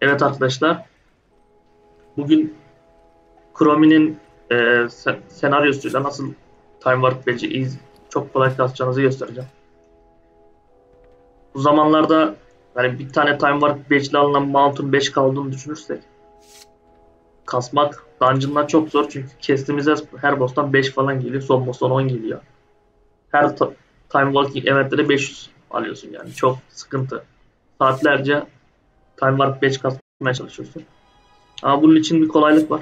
Evet arkadaşlar. Bugün Chrome'nin e, se- senaryosuyla nasıl Time Warp Badge'i çok kolay kasacağınızı göstereceğim. Bu zamanlarda yani bir tane Time Warp Badge'le alınan Mount'un 5 kaldığını düşünürsek kasmak dungeon'dan çok zor çünkü kestiğimiz her- boss'tan 5 falan geliyor. Son boss'tan 10 geliyor. Her Time Walking event'te de 500 alıyorsun yani. Çok sıkıntı. Saatlerce Time Warp Badge kasmaya çalışıyorsun. Ama bunun için bir kolaylık var.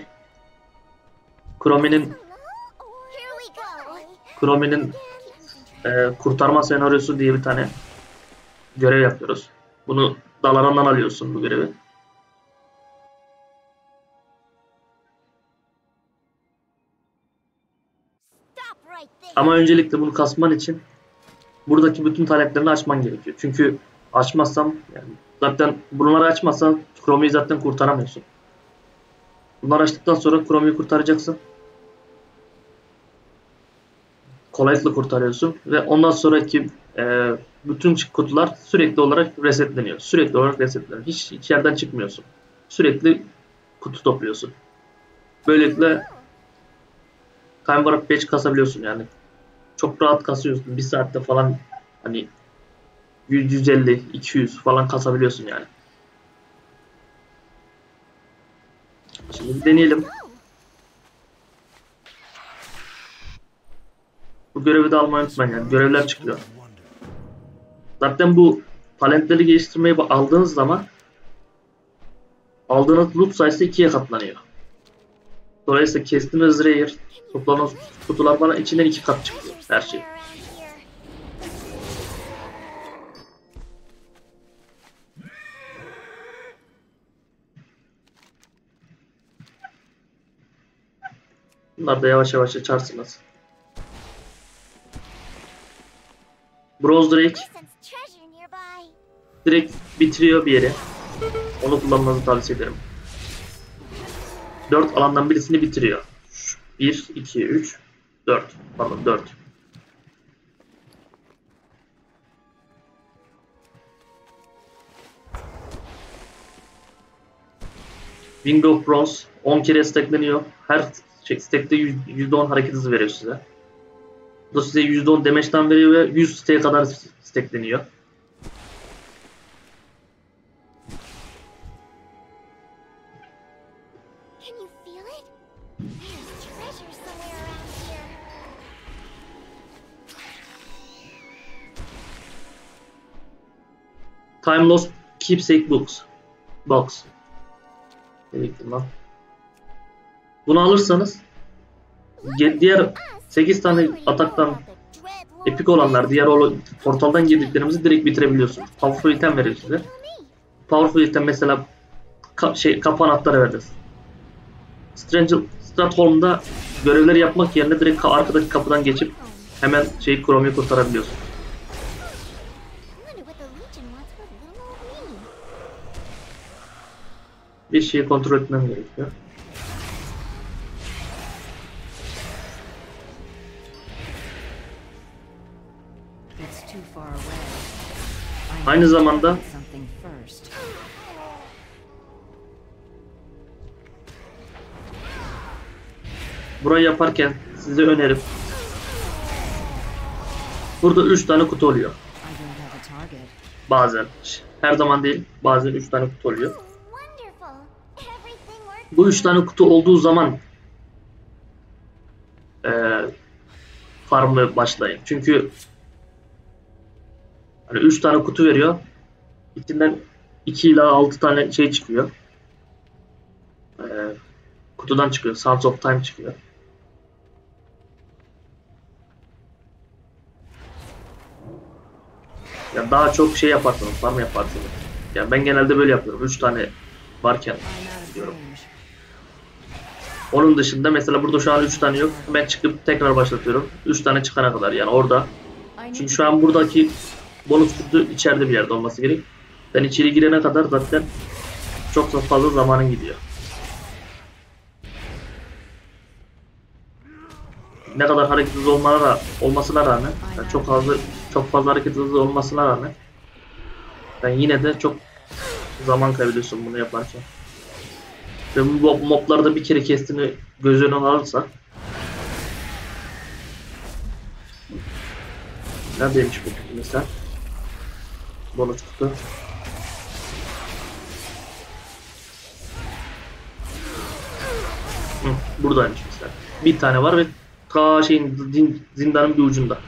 Chrome'nin. Chrome'nin e, kurtarma senaryosu diye bir tane görev yapıyoruz. Bunu Dalaran'dan alıyorsun bu görevi. Ama öncelikle bunu kasman için buradaki bütün taleplerini açman gerekiyor. Çünkü açmazsam yani zaten bunları açmazsan Chrome'yi zaten kurtaramıyorsun. Bunları açtıktan sonra Chrome'yi kurtaracaksın. Kolaylıkla kurtarıyorsun ve ondan sonraki e, bütün kutular sürekli olarak resetleniyor. Sürekli olarak resetleniyor. Hiç, yerden çıkmıyorsun. Sürekli kutu topluyorsun. Böylelikle Time Warp Badge kasabiliyorsun yani. Çok rahat kasıyorsun. Bir saatte falan hani 100, 150, 200 falan kasabiliyorsun yani. Şimdi deneyelim. Bu görevi de almayı unutmayın yani. Görevler çıkıyor. Zaten bu talentleri geliştirmeyi aldığınız zaman aldığınız loot sayısı ikiye katlanıyor. Dolayısıyla kestiğiniz rare, toplanan kutular bana içinden iki kat çıkıyor her şey. Around here. Bunlar da yavaş yavaş açarsınız. Bronze Drake direkt bitiriyor bir yeri. Onu kullanmanızı tavsiye ederim. 4 alandan birisini bitiriyor. 1, 2, 3, 4. Pardon 4. Wing of Bronze 10 kere stackleniyor. Her şey, stack'te yüz- %10 hareket hızı veriyor size. Bu da size %10 damage'den veriyor ve 100 stack'e kadar stackleniyor. Time Lost Keepsake Books. Box. Ne lan? Bunu alırsanız diğer 8 tane ataktan epik olanlar diğer portaldan girdiklerimizi direkt bitirebiliyorsunuz. Powerful item verir size. Powerful item mesela ka- şey kapı anahtarı verir. Strange Stratholm'da görevleri yapmak yerine direkt ka- arkadaki kapıdan geçip hemen şeyi Chrome'yu kurtarabiliyorsun. Bir şeyi kontrol etmem gerekiyor. Aynı zamanda burayı yaparken size önerim. Burada 3 tane kutu oluyor. Bazen. Her zaman değil. Bazen 3 tane kutu oluyor. Bu 3 tane kutu olduğu zaman eee farmı başlayın. Çünkü hani 3 tane kutu veriyor. İçinden 2 ila 6 tane şey çıkıyor. Eee, kutudan çıkıyor. Sounds of Time çıkıyor. Ya daha çok şey yaparsınız, farm yaparsınız. Ya ben genelde böyle yapıyorum. 3 tane varken diyorum. Onun dışında mesela burada şu an 3 tane yok. Ben çıkıp tekrar başlatıyorum. 3 tane çıkana kadar yani orada. Çünkü şu an buradaki bonus kutu içeride bir yerde olması gerek. Ben içeri girene kadar zaten çok da fazla zamanın gidiyor. Ne kadar hareket hızı olmana, olmasına rağmen, yani çok fazla çok fazla hareket hızı olmasına rağmen ben yine de çok Zaman kaybediyorsun bunu yaparken. Ve bu mob- moblarda bir kere kestiğini göz önüne alırsa Neredeymiş bu mesela? Bonus kutu. Hı, buradaymış mesela. Bir tane var ve ta şeyin zin- zindanın bir ucunda.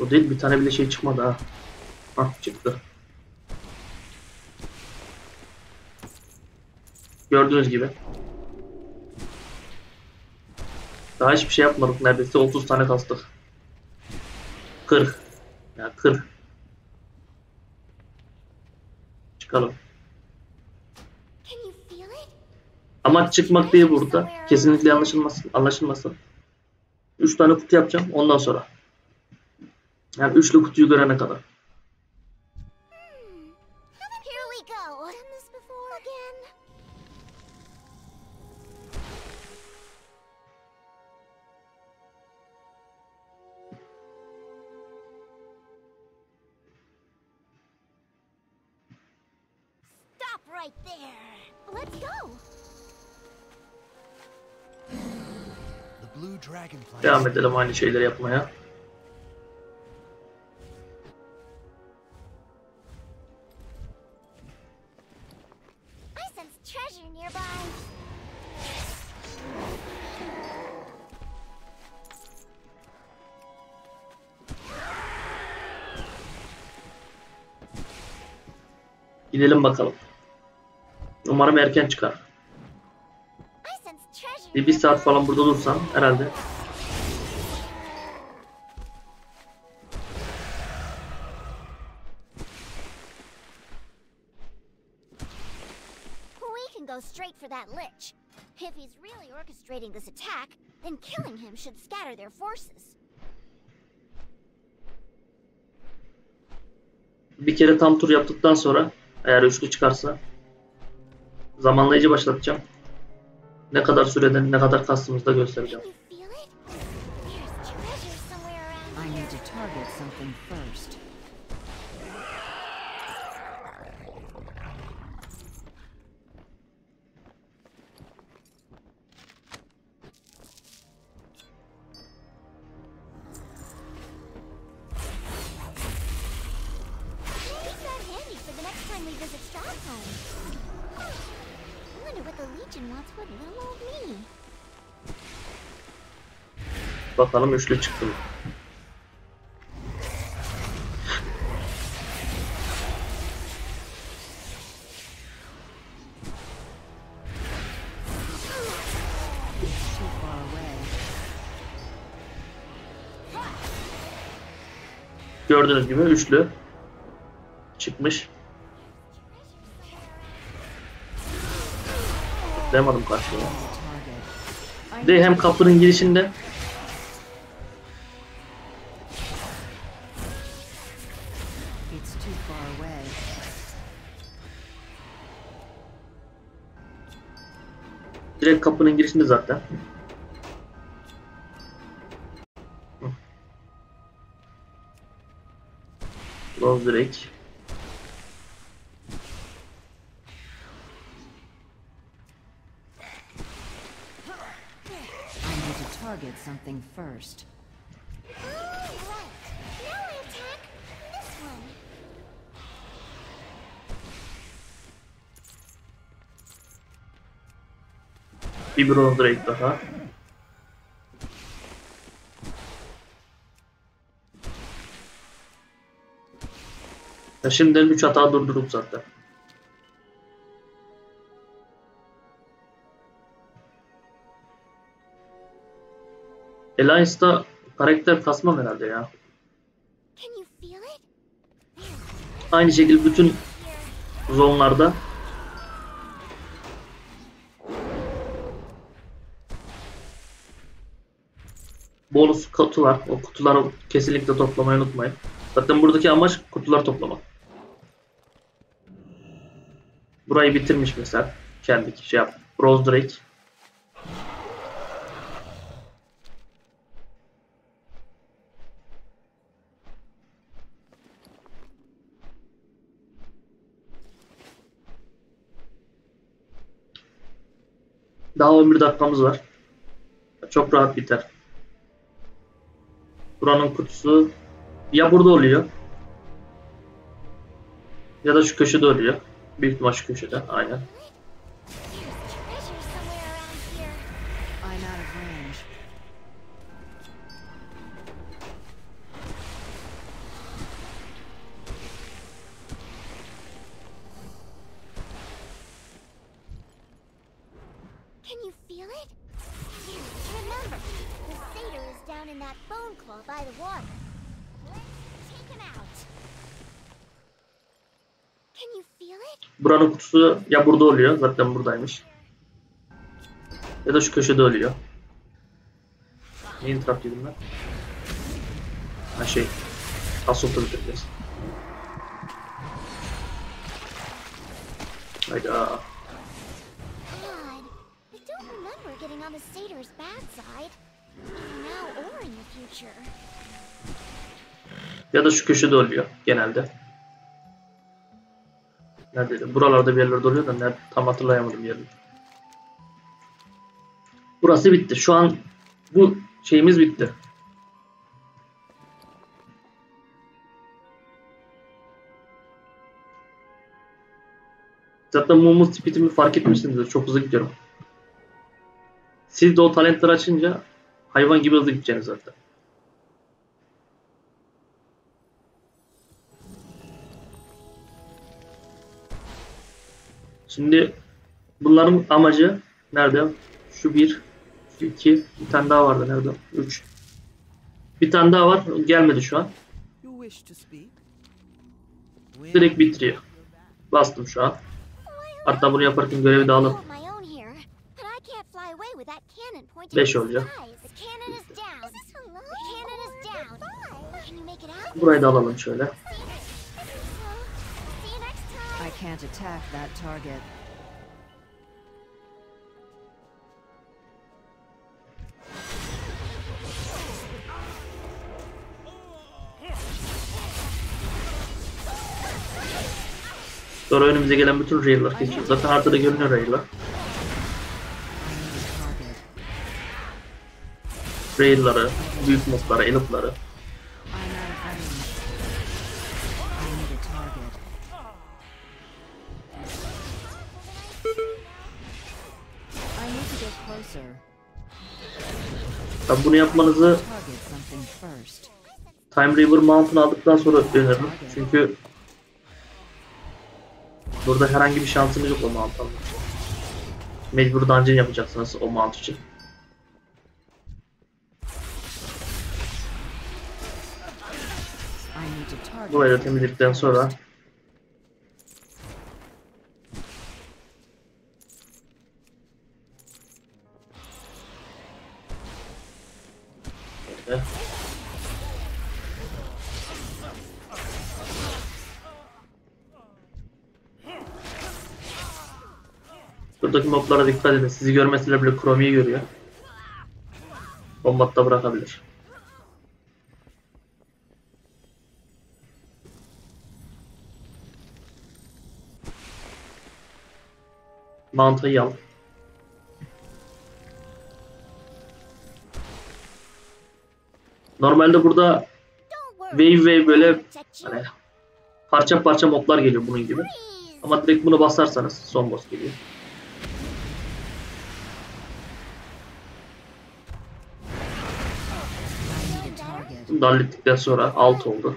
O değil bir tane bile şey çıkmadı ha. Hah çıktı. Gördüğünüz gibi. Daha hiçbir şey yapmadık neredeyse 30 tane kastık. 40. Ya 40. Çıkalım. Amaç çıkmak değil burada. Kesinlikle anlaşılmasın. anlaşılmasın. 3 tane kutu yapacağım ondan sonra. Yani üçlü kutuyu görene kadar. Edelim aynı şeyleri yapmaya. Gidelim bakalım. Umarım erken çıkar. Bir, bir saat falan burada dursam herhalde. Their forces. Bir kere tam tur yaptıktan sonra eğer üçlü çıkarsa zamanlayıcı başlatacağım. Ne kadar sürede ne kadar kastığımızı da göstereceğim. I need to target something first. Bakalım üçlü çıktı mı? Gördüğünüz gibi üçlü çıkmış. Tıklayamadım karşıya. De hem kapının girişinde direkt kapının girişinde zaten. Close direkt. Target something first. Bir bronz direkt daha. Ya şimdiden 3 hata durdurduk zaten. Alliance'da karakter kasmam herhalde ya. Aynı şekilde bütün zonlarda bonus kutu var. O kutuları kesinlikle toplamayı unutmayın. Zaten buradaki amaç kutuları toplamak. Burayı bitirmiş mesela. Kendi şey yap. Rose Drake. Daha 11 dakikamız var. Çok rahat biter. Buranın kutusu ya burada oluyor ya da şu köşede oluyor. Büyük ihtimal şu köşede. Aynen. Kutusu ya burada oluyor. Zaten buradaymış. Ya da şu köşede oluyor. Neyin trap yedim ben? Ha şey. Assault'u bitireceğiz. Hayda. Odd. I don't remember getting on the satyr's bad side. Now or in the future. Ya da şu köşede oluyor genelde. Neredeydi? Buralarda bir yerlerde oluyor da nerede? Tam hatırlayamadım yerini. Burası bitti. Şu an bu şeyimiz bitti. Zaten movement speed'imi fark etmişsinizdir. Çok hızlı gidiyorum. Siz de o talentleri açınca hayvan gibi hızlı gideceksiniz zaten. Şimdi bunların amacı nerede? Şu bir, şu iki, bir tane daha vardı nerede? Üç. Bir tane daha var. Gelmedi şu an. Direkt bitiriyor. Bastım şu an. Hatta bunu yaparken görevi de alın. Hold my own here, but I can't fly away with that cannon pointing Beş at the olacak. skies. The cannon is can't attack that target. Sonra önümüze gelen bütün rail'lar kesiyoruz. Zaten haritada görünüyor rail'lar. Rail'ları, büyük mobları, elit'ları. Tabi bunu yapmanızı. Time River Mountain aldıktan sonra öneririm. Çünkü burada herhangi bir şansınız yok o mount'tan. Mecbur dungeon yapacaksınız o mount için. Burayı da temizledikten sonra Buradaki moblara dikkat edin. Sizi görmesiyle bile Chrome'yi görüyor. Bombatta bırakabilir. Mantayı al. Normalde burada wave wave böyle hani parça parça moblar geliyor bunun gibi. Ama direkt bunu basarsanız son boss geliyor. Bunu da sonra 6 oldu.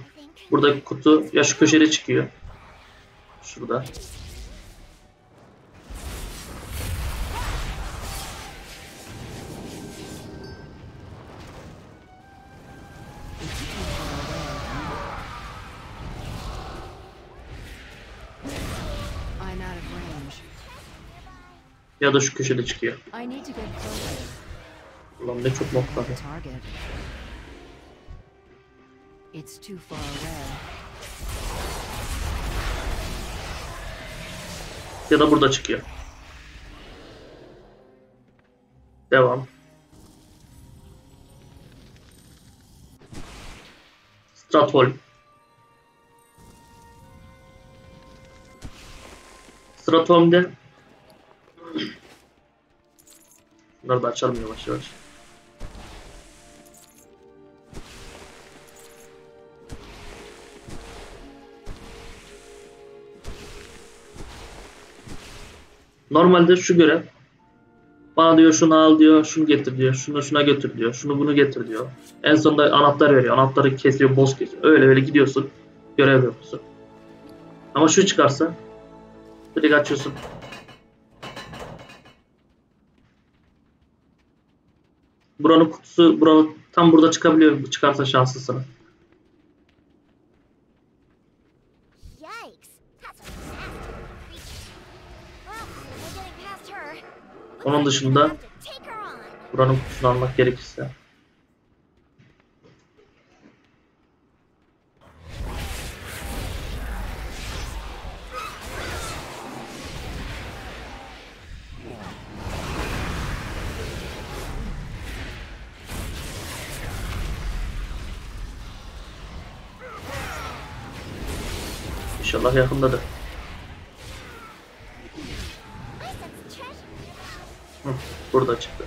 Buradaki kutu ya şu köşede çıkıyor. Şurada. Ya da şu köşede çıkıyor. Ulan ne çok. It's too far away. Ya da burada çıkıyor. Devam. Stratholm. Stratholm'de Bunları da açalım yavaş yavaş. Normalde şu görev bana diyor şunu al diyor, şunu getir diyor, şunu şuna götür diyor, şunu bunu getir diyor. En sonunda anahtar veriyor, anahtarı kesiyor, boss kesiyor. Öyle öyle gidiyorsun, görev yapıyorsun. Ama şu çıkarsa direkt açıyorsun. Buranın kutusu, buranın tam burada çıkabiliyor. Çıkarsa şanslısın. Yikes! That's a nasty creature. Well, we're getting past her. Looks Onun dışında buranın kutusunu almak gerekirse. İnşallah yakındadır. Hı, burada çıktı.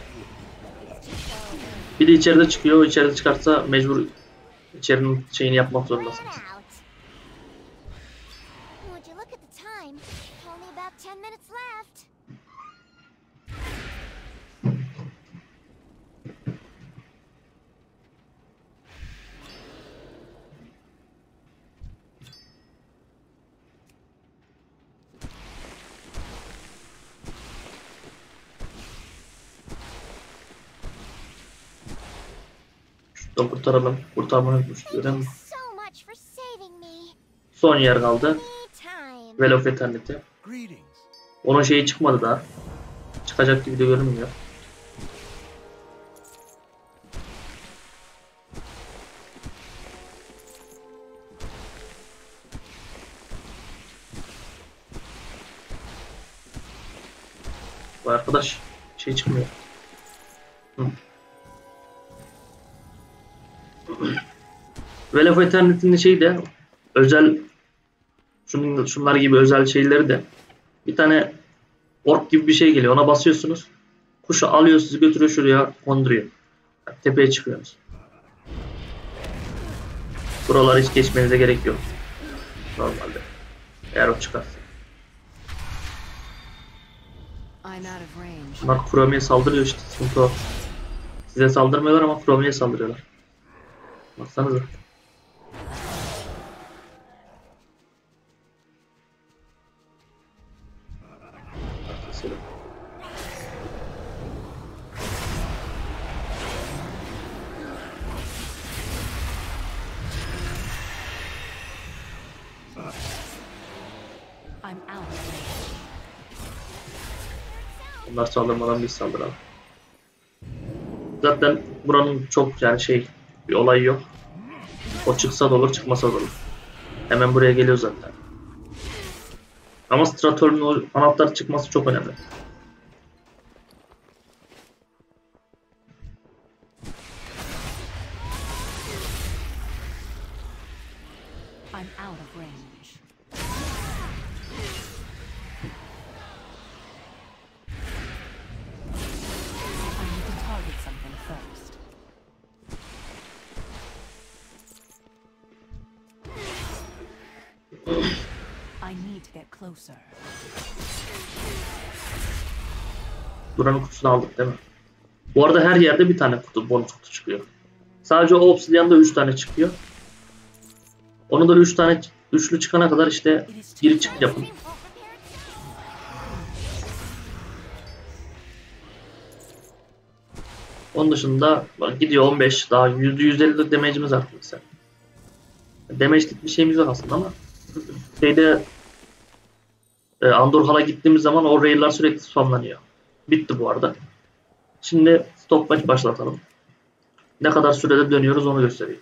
Bir de içeride çıkıyor. İçeride çıkarsa mecbur içerinin şeyini yapmak zorundasınız. Much for saving me. Son yer kaldı. Well of Eternity. Onun şeyi çıkmadı daha. Çıkacak gibi de görünmüyor. Bu arkadaş şey çıkmıyor. Hı. Well of Eternity'nin şeyi de özel şunun, şunlar gibi özel şeyleri de bir tane ork gibi bir şey geliyor. Ona basıyorsunuz. Kuşu alıyor sizi götürüyor şuraya konduruyor. Yani tepeye çıkıyorsunuz. Buraları hiç geçmenize gerek yok. Normalde. Eğer o çıkarsa. Bunlar Chrome'ye saldırıyor işte. Sıkıntı o. Size saldırmıyorlar ama Chrome'ye saldırıyorlar. Baksanıza. Mesela. I'm out of range. Bunlar saldırmadan biz saldıralım. Zaten buranın çok yani şey bir olay yok. O çıksa da olur çıkmasa da olur. Hemen buraya geliyor zaten. Ama Strator'un anahtar çıkması çok önemli. I need to get closer. Buranın kutusunu aldık değil mi? Bu arada her yerde bir tane kutu, bonus kutu çıkıyor. Sadece o Obsidian'da 3 tane çıkıyor. Onu da 3 tane üçlü çıkana kadar işte giri çık yapın. Onun dışında bak gidiyor 15 daha %150 de damage'imiz arttı mesela. Damage'lik bir şeyimiz yok aslında ama şeyde e, Andorhal'a gittiğimiz zaman o rail'lar sürekli spamlanıyor. Bitti bu arada. Şimdi stopwatch başlatalım. Ne kadar sürede dönüyoruz onu göstereyim.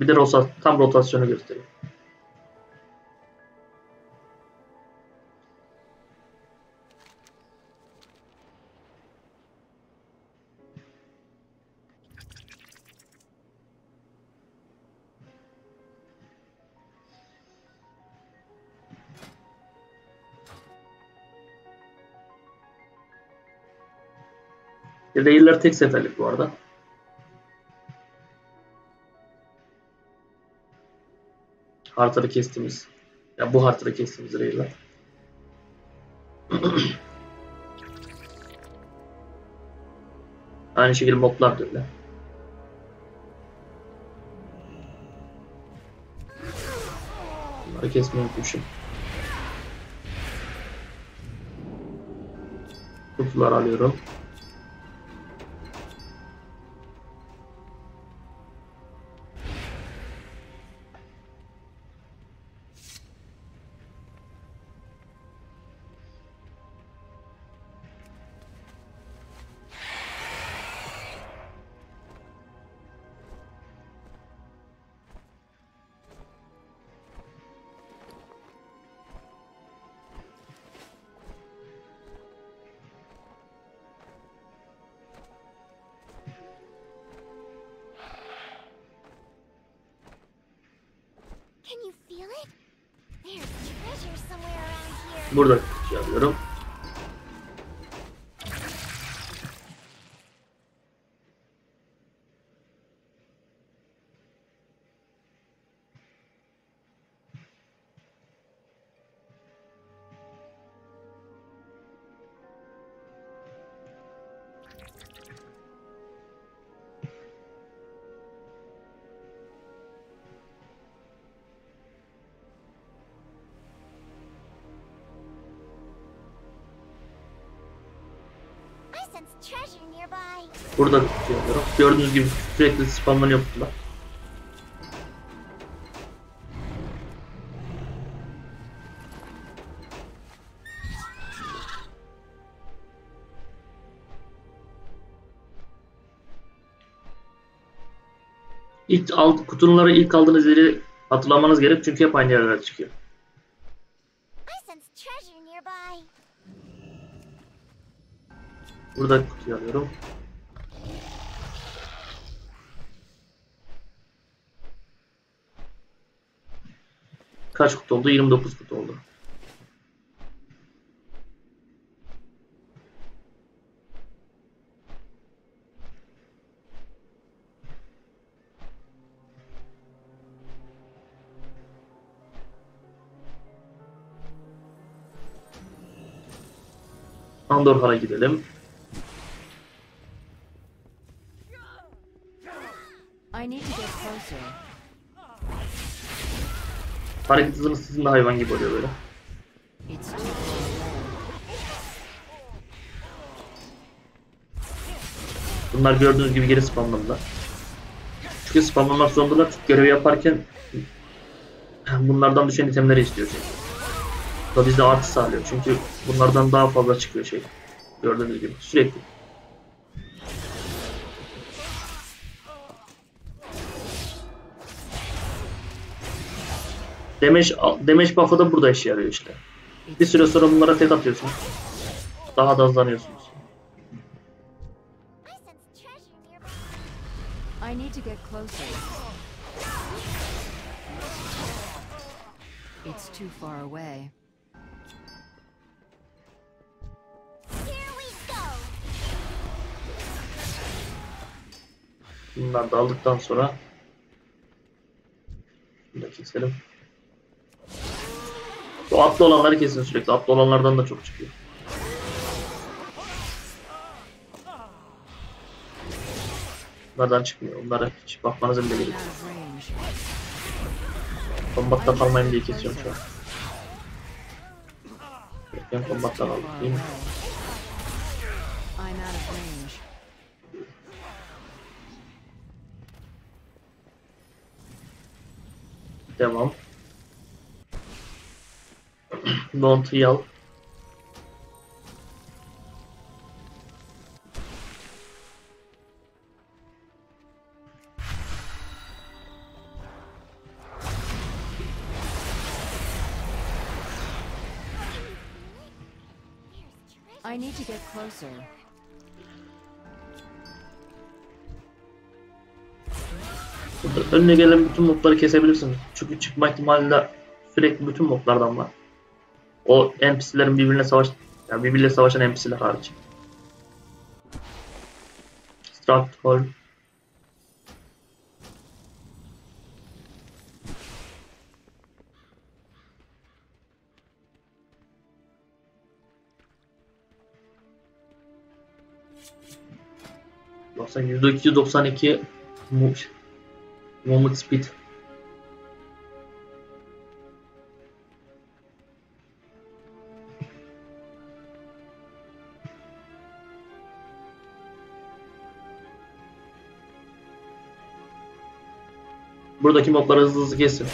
Bir de rota, tam rotasyonu göstereyim. Railer tek seferlik bu arada. Haritada kestiğimiz, ya bu haritada kestiğimiz railer. Aynı şekilde moblar da öyle. Bunları kesmeyi unutmuşum. Kutular alıyorum. Burada kutuyu alıyorum. Burada alıyorum. Gördüğünüz gibi sürekli spamlanıyor kutular. İlk alt, kutuları ilk aldığınız yeri hatırlamanız gerek çünkü hep aynı yerler çıkıyor. Burada kutuyu alıyorum. Kaç kutu oldu? 29 kutu oldu. Andorhan'a gidelim. Hareket hızınız sizin de hayvan gibi oluyor böyle. Bunlar gördüğünüz gibi geri spamladılar. Çünkü spamlamak zorundalar çünkü görevi yaparken bunlardan düşen itemleri istiyor şey. Bu da bize artı sağlıyor çünkü bunlardan daha fazla çıkıyor şey. Gördüğünüz gibi sürekli. Damage, damage buff'ı da burada işe yarıyor işte. Bir süre sonra bunlara tek atıyorsunuz. Daha da hızlanıyorsunuz. I need to get closer. It's too far away. Bunları da aldıktan sonra Şunu da keselim. Bu atlı olanları kesin sürekli. Atlı olanlardan da çok çıkıyor. Bunlardan çıkmıyor. Onlara hiç bakmanıza bile gerek yok. Kombatta kalmayayım diye kesiyorum şu an. Ben kombattan aldım değil mi? Devam. There's treasure. I need to get closer. Burada önüne gelen bütün mobları kesebilirsiniz. Çünkü çıkma ihtimali de sürekli bütün moblardan var. O NPC'lerin birbirine savaş yani birbiriyle savaşan NPC'ler hariç. Baksan %292 mu- movement speed. Buradaki mobları hızlı hızlı kesin.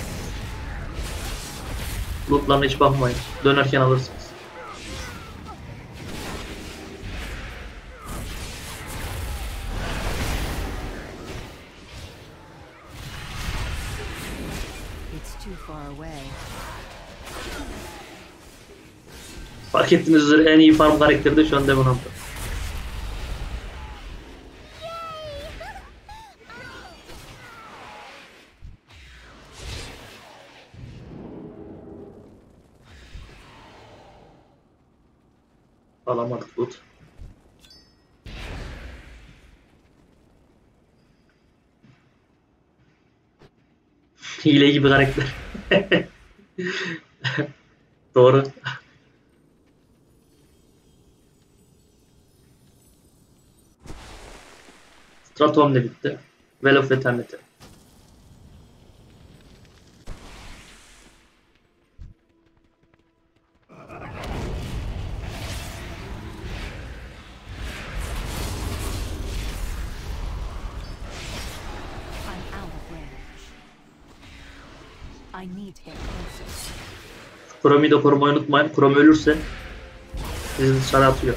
Lootlarına hiç bakmayın. Dönerken alırsınız. Fark ettiğiniz üzere en iyi farm karakteri de şu an Demon Hunter. Alamadık loot. Hile gibi karakter. Doğru. Stratom da bitti. Well of Eternity. Chrome'yi de korumayı unutmayın. Chrome ölürse sizi dışarı atıyor.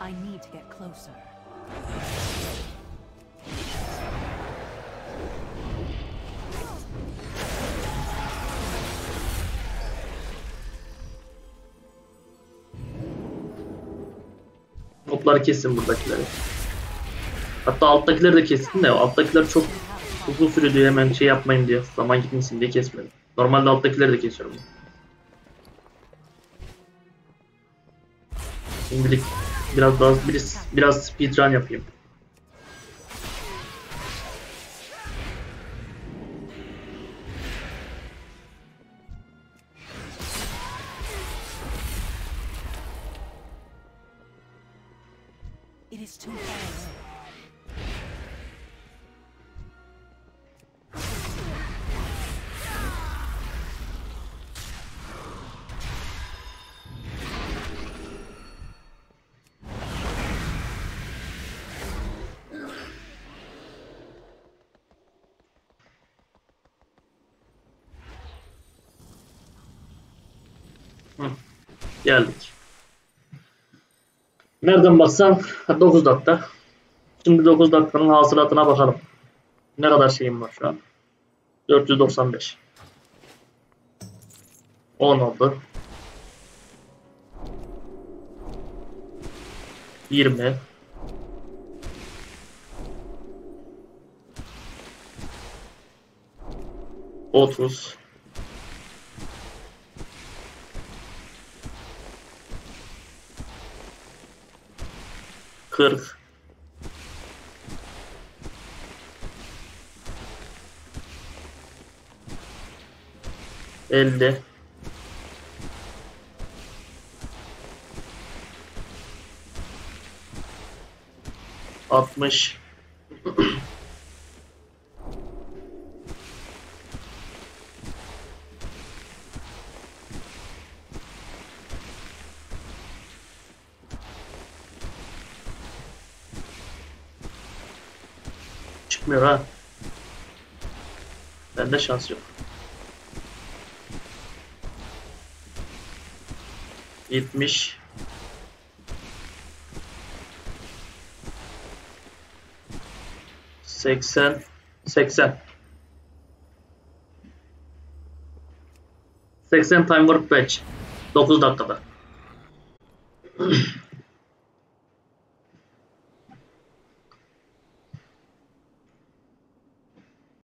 I need to get closer. Mobları kesin buradakileri. Hatta alttakileri de kessin de alttakiler çok uzun süre diye hemen şey yapmayın diye zaman gitmesin diye kesmedim. Normalde alttakileri de kesiyorum. Şimdilik biraz daha biraz, biraz speedrun yapayım. Hı. Geldik. Nereden baksan 9 dakika. Şimdi 9 dakikanın hasılatına bakalım. Ne kadar şeyim var şu an? 495. 10 oldu. 20 30 40 50 60 Çıkmıyor ha. Bende şans yok. 70 80 80 80 time work patch 9 dakikada